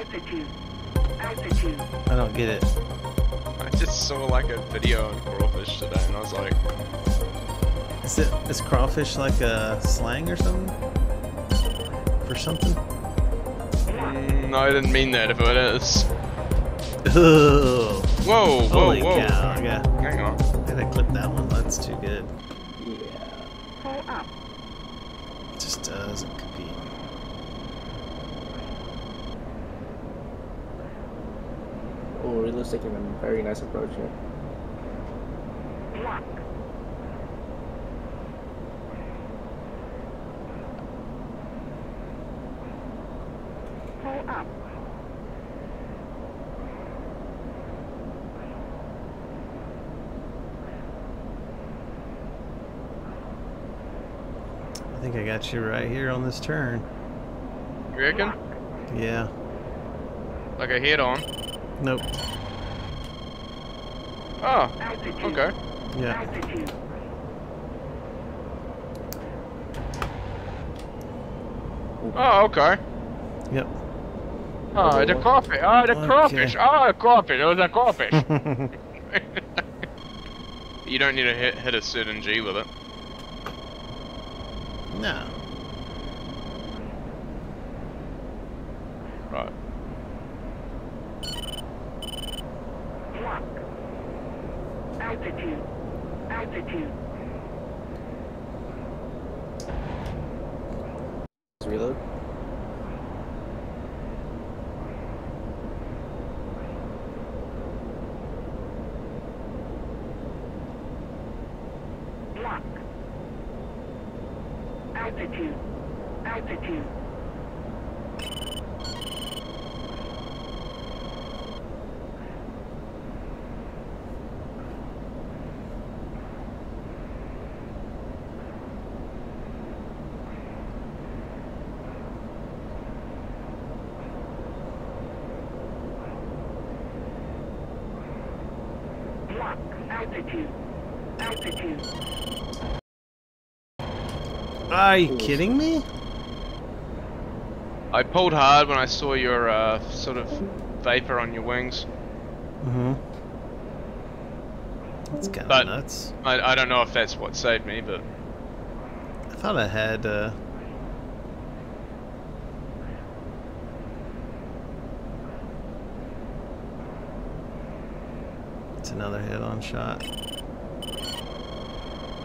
Altitude. Altitude. I don't get it. I just saw like a video on crawfish today, and I was like, Is it is crawfish like a slang or something? For something? mm, no, I didn't mean that. If it is, Ugh. whoa, whoa, Holy whoa. cow! Yeah, Hang on. gotta clip that one. That's too good. Yeah. Pull up. It just doesn't compete. Oh, it looks like a very nice approach here. Lock. Pull up. I think I got you right here on this turn. You reckon? Yeah. Like a head on? Nope. Oh, okay. Yeah. Oh, okay. Yep. Oh, the crawfish. Oh, the Okay. crawfish. Oh, the crawfish. It was a crawfish. you don't need to hit, hit a certain G with it. no. Right. Lock. Altitude. Altitude. Let's reload. Lock. Altitude. Altitude. Lock. Altitude. Altitude. Are you kidding me? I pulled hard when I saw your uh, sort of vapor on your wings. Mm-hmm. That's kind But- of nuts. I, I don't know if that's what saved me, but I thought I had, uh... It's another head-on shot.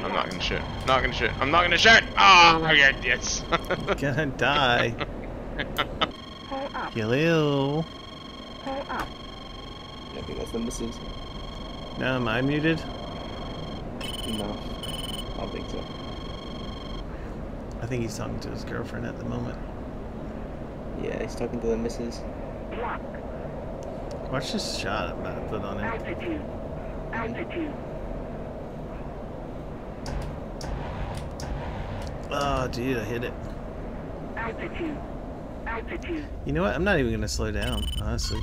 I'm not gonna shoot. Not gonna shoot. I'm not gonna shoot. Ah, Oh my god, yes. Gonna die. Pull up. Hello. Yeah, I think that's the missus. No, am I muted? No, I don't think so. I think he's talking to his girlfriend at the moment. Yeah, he's talking to the missus. Lock. Watch this shot I'm about to put on it. Altitude. Altitude. Oh, dude, I hit it. Altitude. Altitude. You know what? I'm not even gonna slow down, honestly.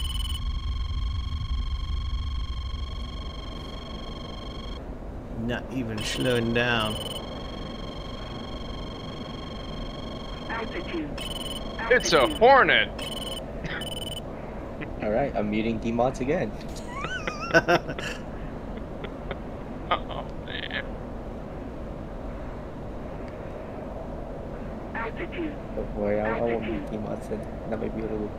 Not even slowing down. Altitude. it's a hornet. Alright, I'm muting demods again. Oh man. Altitude. Oh boy, I, I won't mute demods then. That might be a little...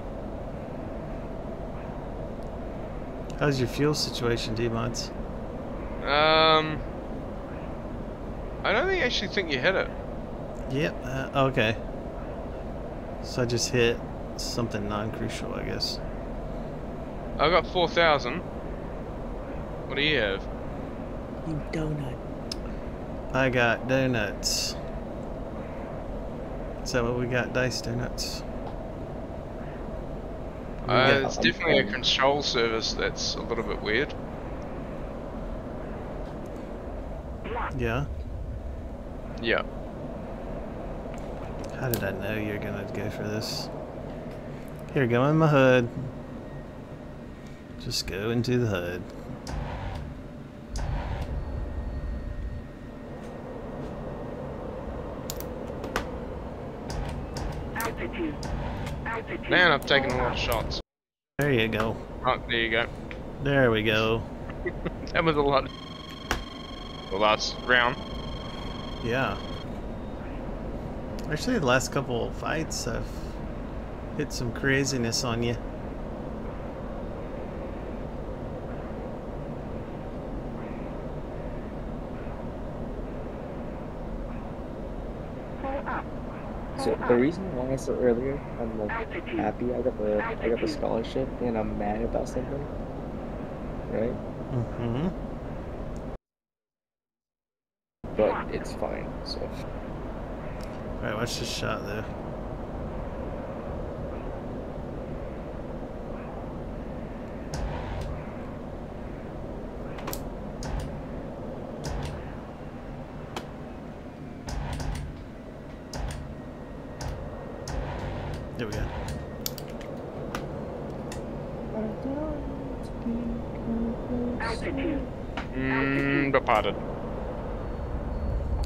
How's your fuel situation, D-Mods? Um, I don't think actually think you hit it. Yep. Uh, okay. So I just hit something non-crucial, I guess. I got four thousand. What do you have? You donut. I got donuts. Is that what we got? Dice donuts. We Uh, it's definitely a control surface that's a little bit weird. Yeah. Yeah. How did I know you're gonna go for this? Here, go in my hood. Just go into the hood. Altitude. Altitude. Man, I've taken a lot of shots. There you go. Oh, there you go. There we go. That was a lot. The last round. Yeah. Actually, the last couple of fights, I've hit some craziness on you. Pull up. So the reason why I said earlier, I'm like happy I got the I got the scholarship and I'm mad about something. Right? Mm-hmm. But it's fine. So Alright, watch this shot though. There we go. Altitude. Mmm, departed.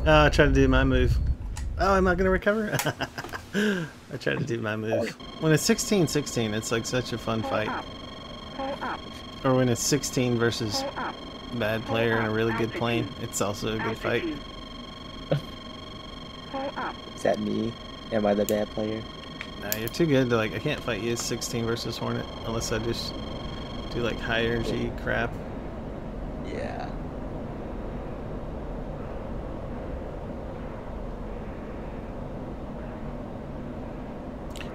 Oh, uh, I tried to do my move. Oh, I'm I gonna recover? I tried to do my move. When it's 16-16, it's like such a fun fight. up. Pull up. Or when it's 16 versus bad player and a really good plane, it's also a good fight. Altitude. Pull up. is that me? Am I the bad player? Nah, you're too good to like. I can't fight you 16 versus Hornet unless I just do like high energy crap. Yeah.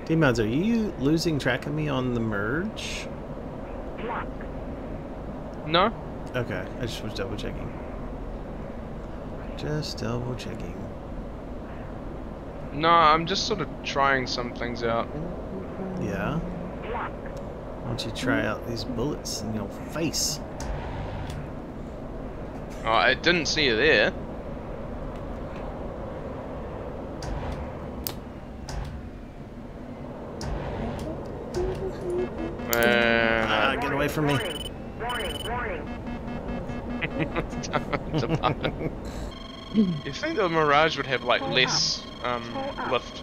D-Mods, are you losing track of me on the merge? No? Okay, I just was double checking. Just double checking. No, I'm just sort of trying some things out. Yeah? Why don't you try out these bullets in your face? Oh, I didn't see you there. Ah, Uh, get away from me. Warning. Warning. you think the Mirage would have like less um, lift?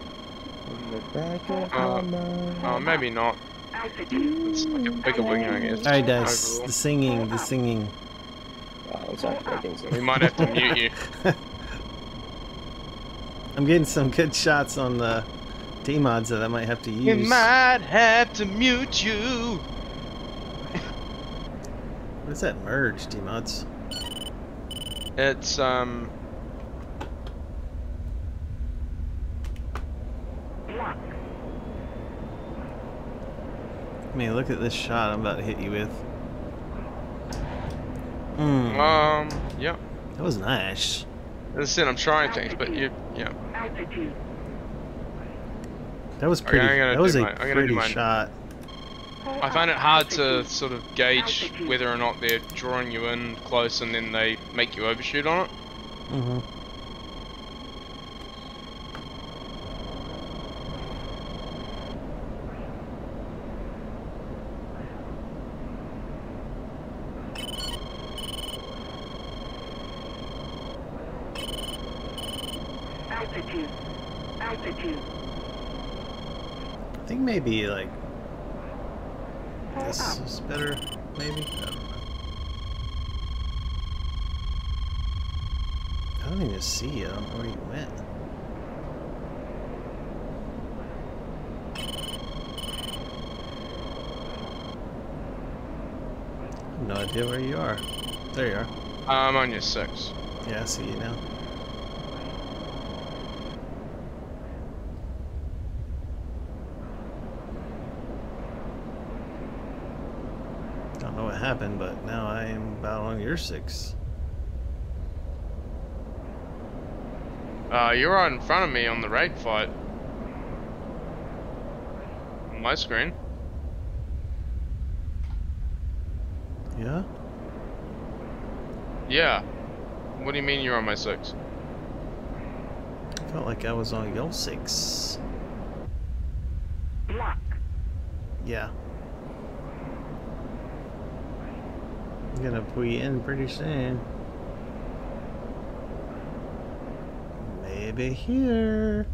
In the back of Uh. Oh, maybe not. Altitude. It's like a bigger wing, I guess. Alright, guys, overall. the singing, the singing. Oh, I'm sorry. I think so. We might have to mute you. I'm getting some good shots on the D-Mods that I might have to use. We might have to mute you. What is that merge, D-Mods? It's um. Block. Mean, look at this shot I'm about to hit you with. Hmm, Um. Yeah. that was nice. Said, I'm trying things, but you. Yeah. That was pretty. I'm that was a mine. I'm gonna do pretty shot. I find it hard to sort of gauge whether or not they're drawing you in close and then they make you overshoot on it. Mm-hmm. Altitude. Altitude. I think maybe like this is better. Maybe. I don't know. I don't even see you. I don't know where you went. I have no idea where you are. There you are. I'm on your six. Yeah, I see you now. Don't know what happened, but now I am about on your six. Uh, you're right in front of me on the rate fight. On my screen. Yeah? Yeah. What do you mean you're on my six? I felt like I was on your six. Block. Yeah. I'm gonna pull you in pretty soon. Maybe here.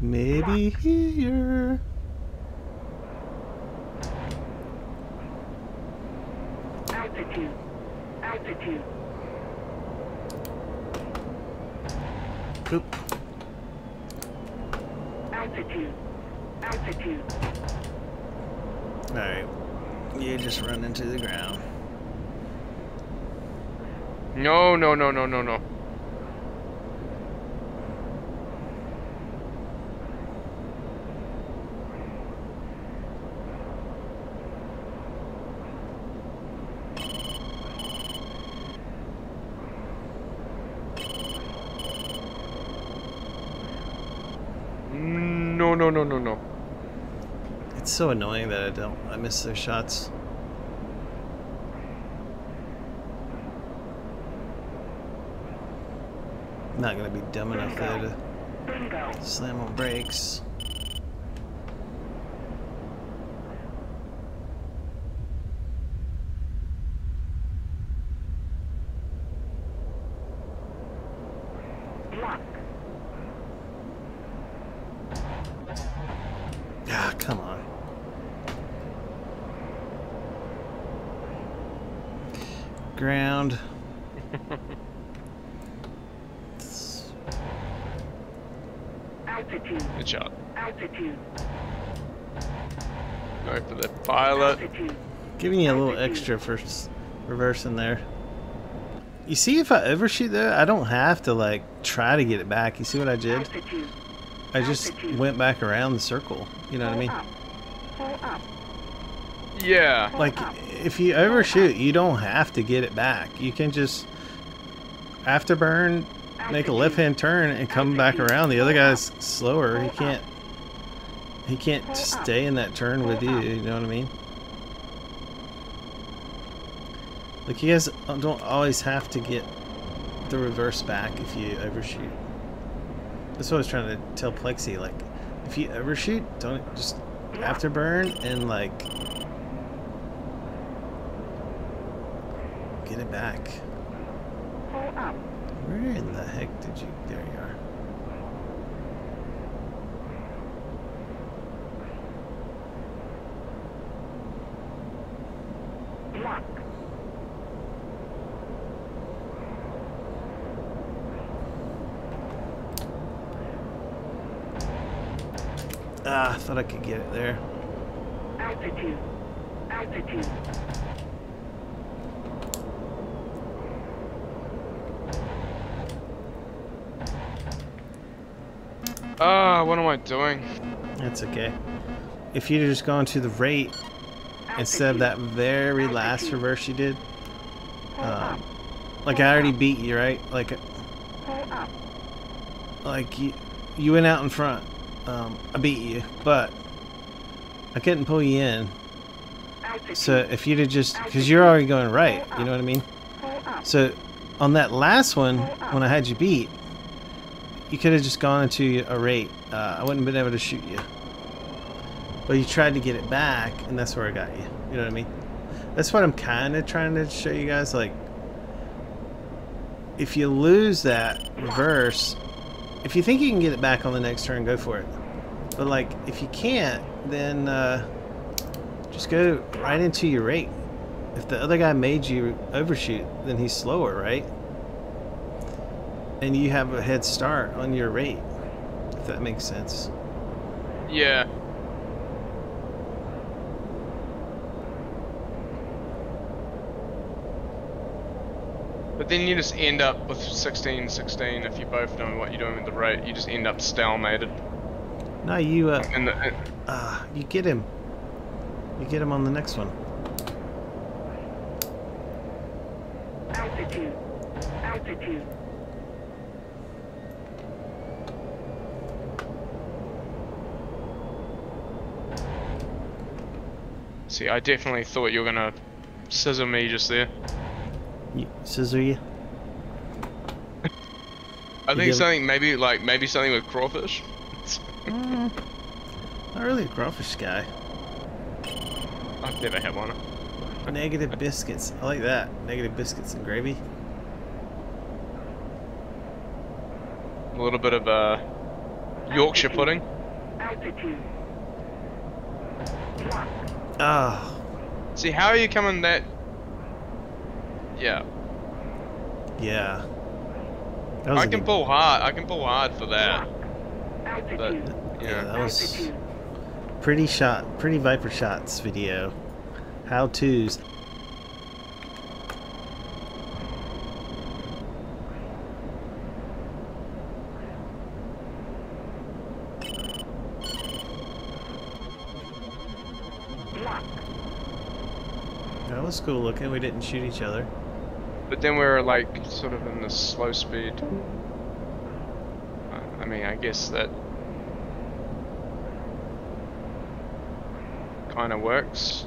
Maybe here. Altitude. Altitude. Oop. Altitude. Altitude. Alright. You just run into the ground. No, no, no, no, no, no. No, no, no, no, no. It's so annoying that I don't I miss their shots. Not gonna be dumb enough though to slam on brakes. Block. Ah, come on. Ground. Altitude. Good shot. Altitude. Go for the pilot. Altitude. Giving you a little extra for s- reversing there. You see, if I overshoot though, I don't have to like try to get it back. You see what I did? Altitude. I just Altitude. went back around the circle. You know what I mean? Up. Pull up. Yeah. Like, if you overshoot, you don't have to get it back. You can just afterburn, make a left hand turn, and come back around. The other guy's slower. He can't. He can't stay in that turn with you. You know what I mean? Like you guys don't always have to get the reverse back if you overshoot. That's what I was trying to tell Plexi. Like, if you overshoot, don't just afterburn and like get it back. Where in the heck did you? There you are. Block. Ah, I thought I could get it there. Altitude. Altitude. Ah, what am I doing? That's okay. If you'd just gone to the rate instead of that very last reverse you did, um, like I already beat you, right? Like, like you, you went out in front. Um, I beat you, but I couldn't pull you in. So if you'd have just, because you're already going right, you know what I mean? So on that last one, when I had you beat, you could have just gone into a rate. Uh, I wouldn't have been able to shoot you. But you tried to get it back, and that's where I got you. You know what I mean? That's what I'm kind of trying to show you guys. Like, if you lose that reverse, if you think you can get it back on the next turn, go for it. But like, if you can't, then uh, just go right into your rate. If the other guy made you overshoot, then he's slower, right? And you have a head start on your rate, if that makes sense. Yeah. But then you just end up with 16 16 if you both know what you're doing with the rate. You just end up stalemated. No, you uh, And the, uh, uh, you get him. You get him on the next one. Altitude. Altitude. see, I definitely thought you were gonna scissor me just there. You, scissor you. I You think something maybe like maybe something with crawfish. Not really a crawfish guy. I've never had one. Negative biscuits. I like that. Negative biscuits and gravy. A little bit of uh, Yorkshire pudding. Oh, See, how are you coming that Yeah. Yeah. I can good- pull hard. I can pull hard for that. But Yeah, yeah. that was pretty shot, pretty Viper shots video. How tos. That was cool looking. We didn't shoot each other. But then we were like sort of in the slow speed. I mean, I guess that kind of works.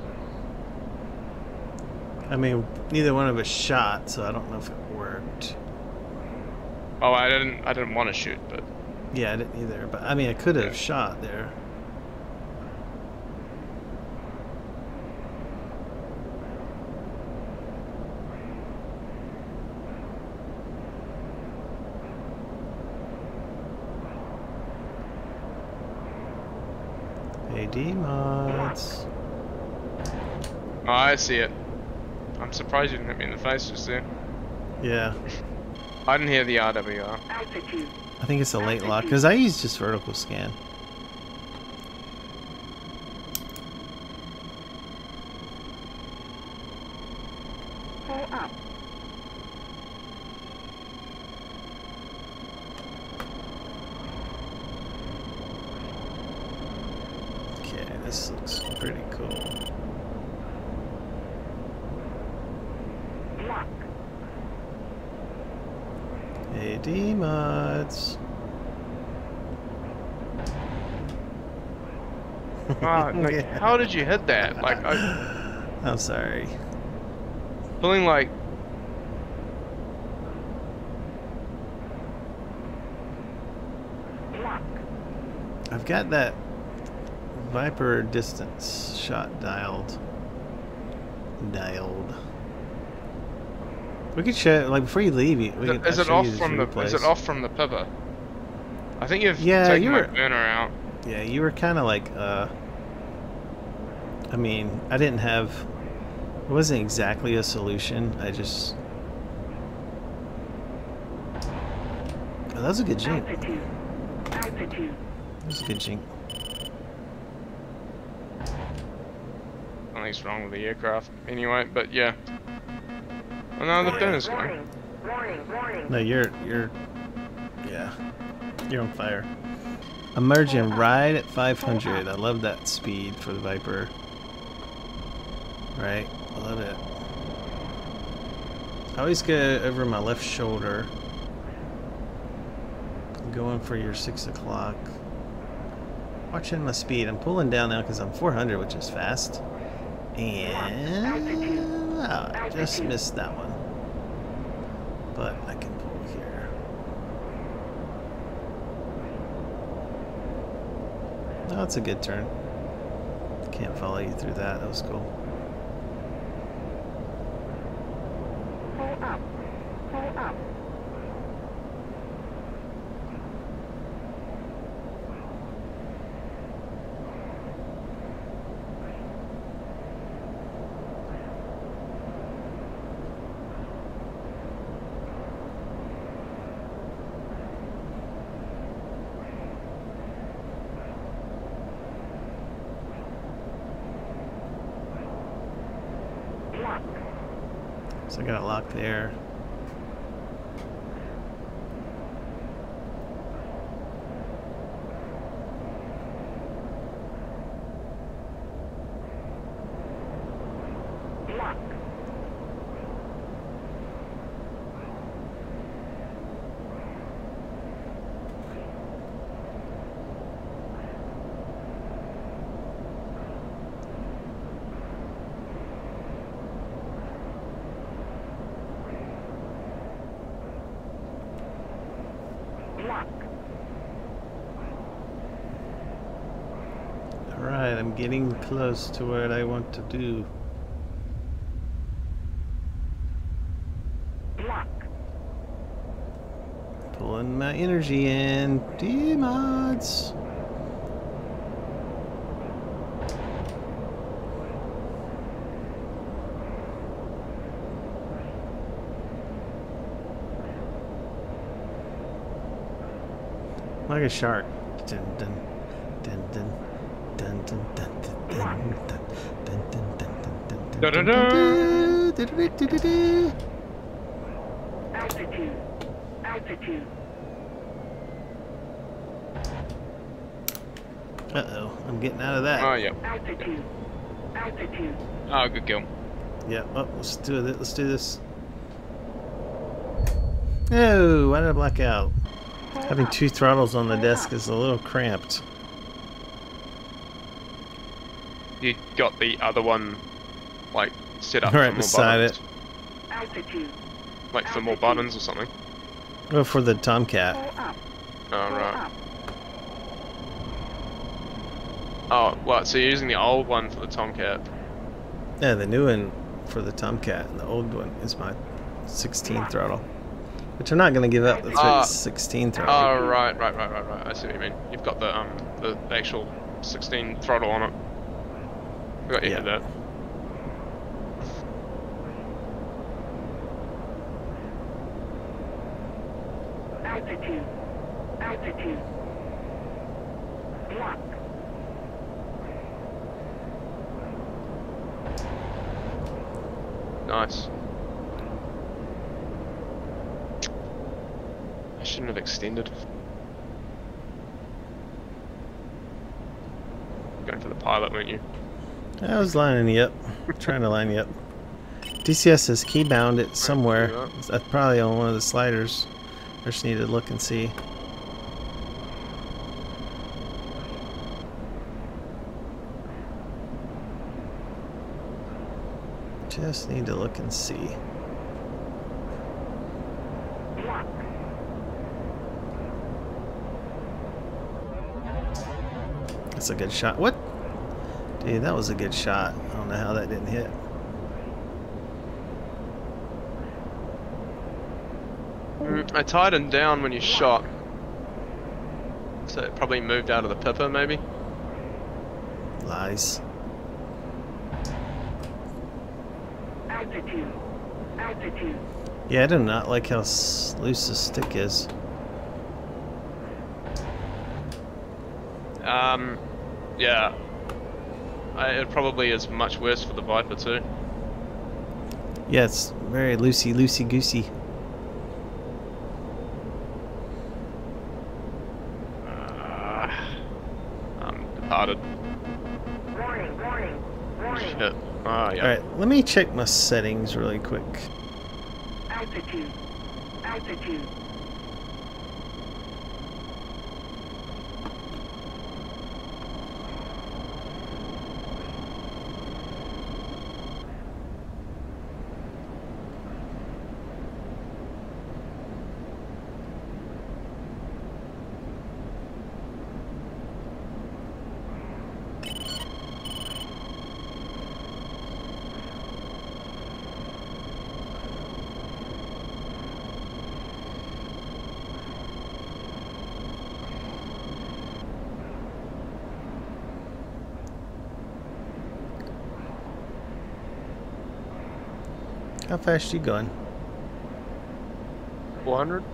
I mean, neither one of us shot, so I don't know if it worked. Oh, I didn't. I didn't want to shoot, but Yeah, I didn't either. But I mean, I could have Yeah. shot there. AD mods. Oh, I see it. I'm surprised you didn't hit me in the face just there. Yeah, I didn't hear the RWR. Altitude. I think it's a late lock because I use just vertical scan. Okay, this looks pretty cool. Lock. AD mods. Ah, like, Yeah. how did you hit that? Like, I, I'm sorry. pulling like. I've got that Viper distance shot dialed. Dialed. We could share like before you leave. you- We Is could, it, is it off from the? Is it off from the pivot? I think you've Yeah, taken you my were- burner out. Yeah, you were kind of like. uh I mean, I didn't have. It wasn't exactly a solution. I just. Oh, that was a good jink. Altitude. Altitude. That was a good jink. Nothing's wrong with the aircraft anyway, but yeah. Oh no, the burner's gone. warning. Warning. Warning. No, you're you're yeah. You're on fire. Emerging right at 500. I love that speed for the Viper. Right? I love it. I always go over my left shoulder. I'm going for your 6 o'clock. Watching my speed. I'm pulling down now because I'm 400, which is fast. And oh, I just missed that one. But I can pull here. Oh, that's a good turn. Can't follow you through that. That was cool. Pull up. Pull up. I got a lock there. getting close to what I want to do. Pulling my energy in. D-mods! Like a shark. Dun, dun, dun, Altitude. Altitude. Uh oh, I'm getting out of that. Oh yeah. Altitude. Altitude. Oh, good kill. Yeah. Oh, let's do it. Let's do this. Oh, why did I black out? Having two throttles on the desk is a little cramped. Got the other one, like, set up Right for more beside buttons. Altitude. Like, for more buttons or something. Oh, for the Tomcat. Oh, right. Oh, what? So you're using the old one for the Tomcat? Yeah, the new one for the Tomcat, and the old one is my 16 throttle. Which I'm not going to give up. That's right, Ah. 16 throttle. Oh, right, right, right, right, right. I see what you mean. You've got the um the actual 16 throttle on it. I got you Yeah. for that. Altitude. Altitude. Block. Nice. I shouldn't have extended. Going for the pilot, weren't you? I was lining you up. trying to line you up. DCS says keybound it somewhere. That's probably on one of the sliders. I just need to look and see. Just need to look and see. That's a good shot. What? Dude, that was a good shot. I don't know how that didn't hit. Mm, I tied him down when you shot. So it probably moved out of the pipper, maybe? Lies. Altitude. Altitude. Yeah, I do not like how loose the stick is. Um, yeah. I, it probably is much worse for the Viper too. Yeah, it's very loosey, loosey goosey. Uh, I'm departed. Warning. Warning. Warning. Shit. Oh, yeah. Alright, let me check my settings really quick. Altitude. Altitude. How fast are you going? 400?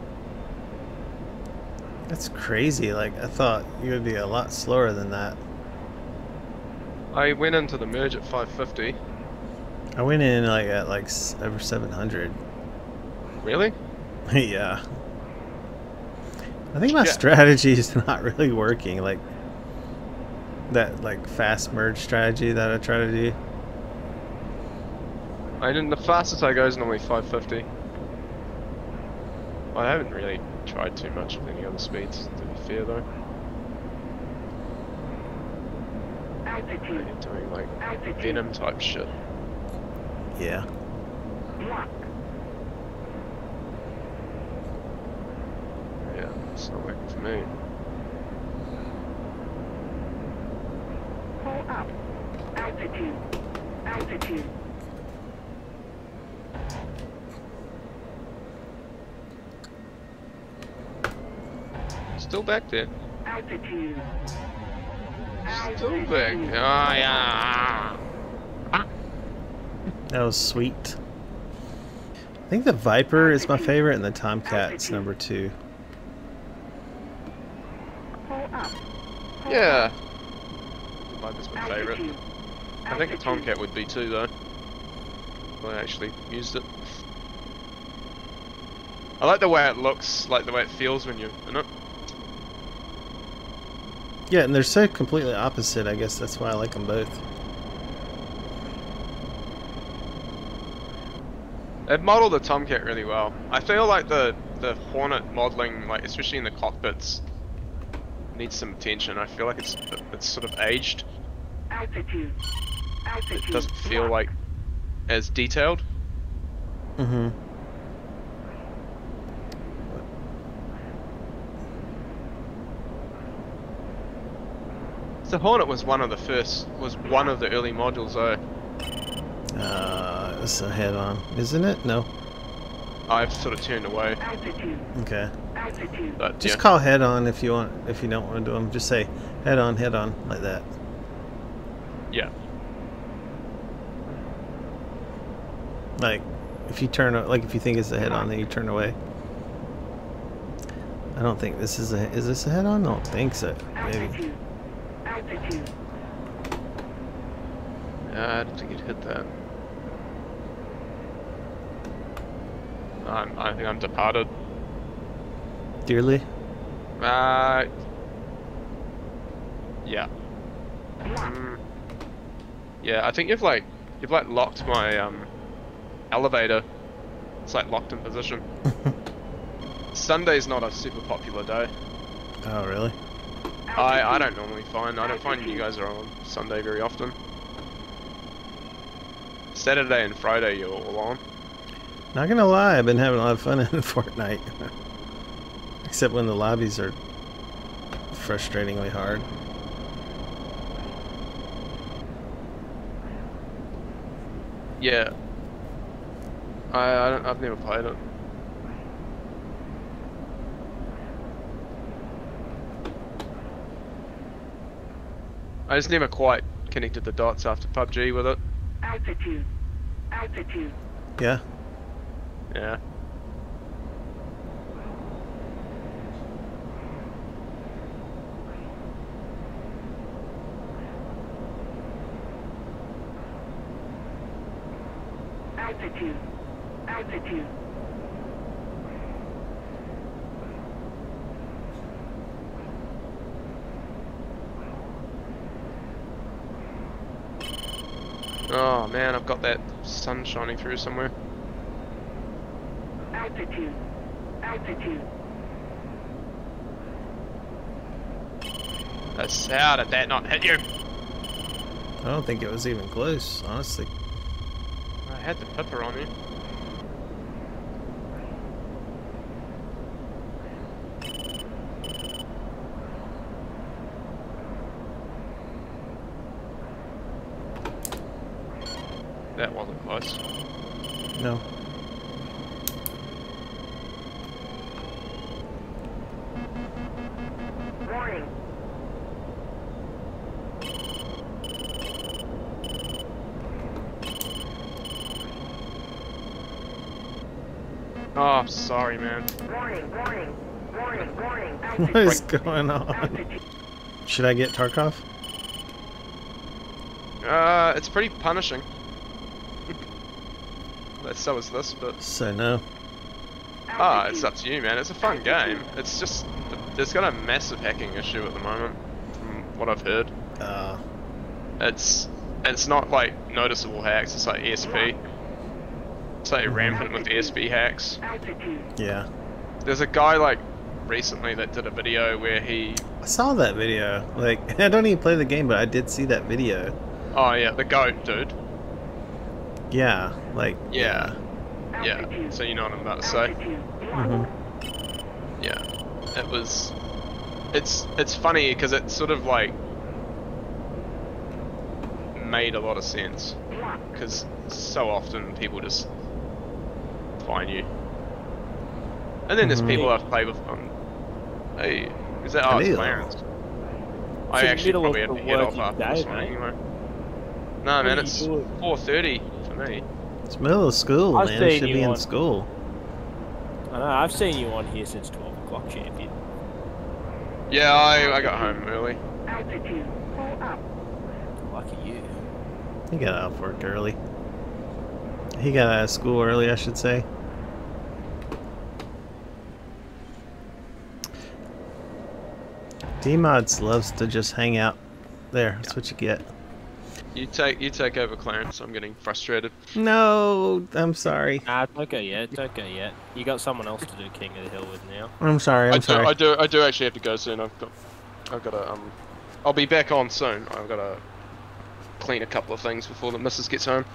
That's crazy. Like, I thought you would be a lot slower than that. I went into the merge at 550. I went in like at like over 700. Really? yeah. I think my Yeah. strategy is not really working. Like, that like fast merge strategy that I try to do. I didn't. The fastest I go is normally 550. I haven't really tried too much with any other speeds, to be fair though. Altitude. Doing like Altitude. Venom type shit. Yeah. Block. Yeah, it's not working for me. Pull up. Altitude. Altitude. Still back there. Altitude. Still back. Ah, yeah. That was sweet. I think the Viper is my favorite and the Tomcat's number two. Yeah. Viper's my favorite. I think a Altitude. Tomcat would be too, though. If I actually used it. I like the way it looks, like the way it feels when you're in it. Yeah, and they're so completely opposite. I guess that's why I like them both. They've modeled the Tomcat really well. I feel like the the Hornet modeling, like especially in the cockpits, needs some attention. I feel like it's it's sort of aged. Altitude. Altitude. It doesn't feel like as detailed. Mm-hmm. The Hornet was one of the first, was one of the early modules though. Uh, it's a head-on, isn't it? No. I've sort of turned away, Altitude. Okay. Altitude. but Just yeah. call head-on if you want. If you don't want to do them, just say head-on, head-on, like that. Yeah. Like, if you turn, like if you think it's a head-on, then you turn away. I don't think this is a. Is this a head-on? I don't think so. Maybe. Altitude. Uh, I don't think it hit that. I'm, I think I'm departed. Dearly. Uh, yeah. Mm, yeah, I think you've like you've like locked my um elevator. It's like locked in position. Sunday's not a super popular day. Oh, really? I I don't normally find I don't find you guys are on Sunday very often. Saturday and Friday you're all on. Not gonna lie, I've been having a lot of fun in Fortnite. Except when the lobbies are frustratingly hard. Yeah. I I don't I've never played it. I just never quite connected the dots after PUBG with it. Altitude. Altitude. Yeah. Yeah. Altitude. Altitude. Oh man, I've got that sun shining through somewhere. Altitude. Altitude. That's how did that not hit you? I don't think it was even close, honestly. I had the pipper on you. That wasn't close. No. Warning. Oh, sorry, man. Warning. Warning. Warning. Warning. What Altitude. is going on? Should I get Tarkov? Uh, it's pretty punishing. But so is this, but So no. ah, it's up to you, man. It's a fun game. It's just It's got a massive hacking issue at the moment, from what I've heard. Uh, It's it's not like noticeable hacks. It's like ESP. It's like rampant with ESP hacks. Yeah. There's a guy like recently that did a video where he I saw that video. Like, I don't even play the game, but I did see that video. oh yeah the goat dude Yeah, like, yeah yeah so you know what I'm about to say Altitude. hmm yeah it was it's it's funny because it sort of like made a lot of sense because so often people just find you and then there's Mhm. people I've played with on hey is that oh it's Clarence It's I in the actually probably have the to head off working after this day, one mate. anyway no What man it's 4.30 for me It's middle of school, I've man. It should you be in school. I know, I've seen you on here since 12 o'clock, champion. yeah I, I got home early Altitude. Pull up. Lucky you. He got out of work early. He got out of school early, I should say. D-Mods loves to just hang out there. That's what you get. You take you take over Clarence. I'm getting frustrated. No, I'm sorry. Nah, don't go yet. Don't go yet. You got someone else to do King of the Hill with now. I'm sorry. I I'm do, sorry. I do I do actually have to go soon. I've got I've got to um I'll be back on soon. I've got to clean a couple of things before the missus gets home.